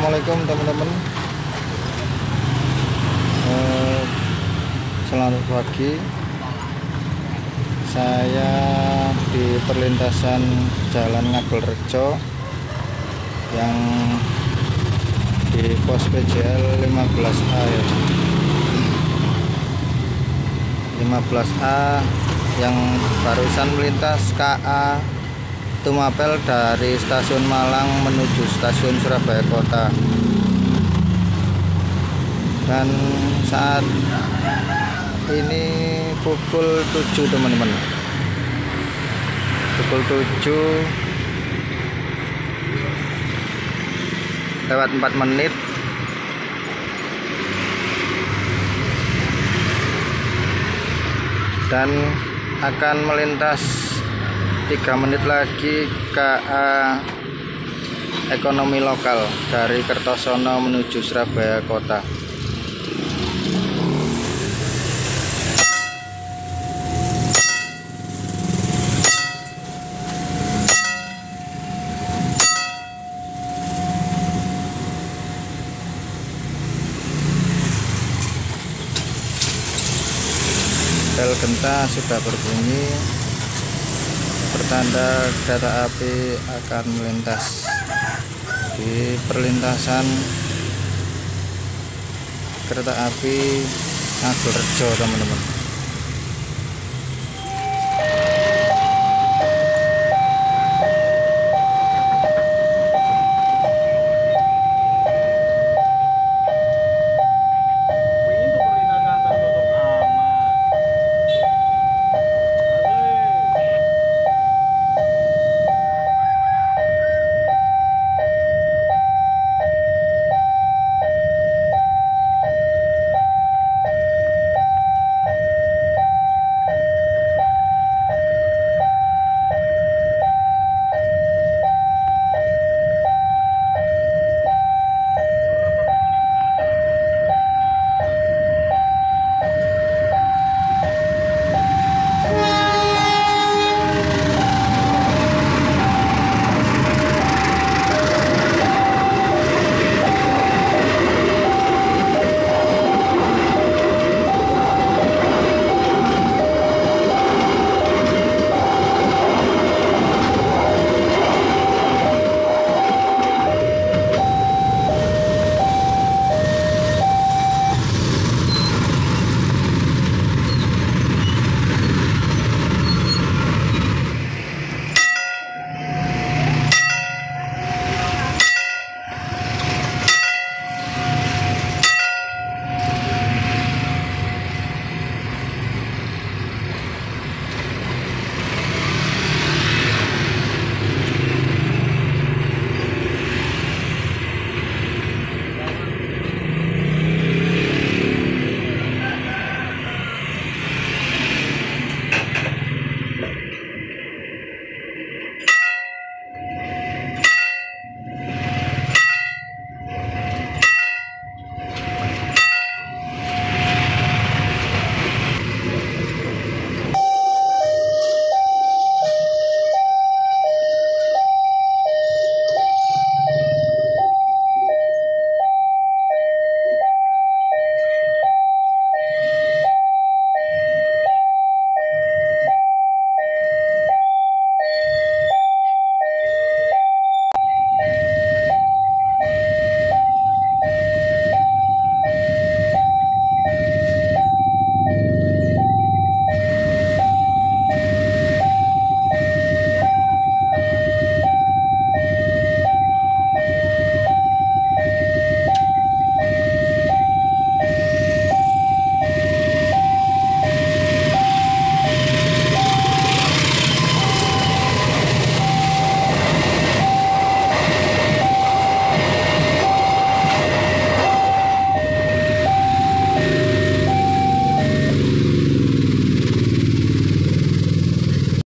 Assalamualaikum teman-teman. Eh, Selamat pagi. Saya di perlintasan Jalan Ngabel Rejo Yang di pos PJL 15A ya. 15A yang barusan melintas KA Tumapel dari stasiun Malang menuju stasiun Surabaya Kota. Dan saat ini pukul 7 teman-teman. Pukul 7 lewat 4 menit. Dan akan melintas 3 menit lagi KA ekonomi lokal dari Kertosono menuju Surabaya kota. Bel genta sudah berbunyi pertanda kereta api akan melintas. Di perlintasan kereta api Ngagel Rejo teman-teman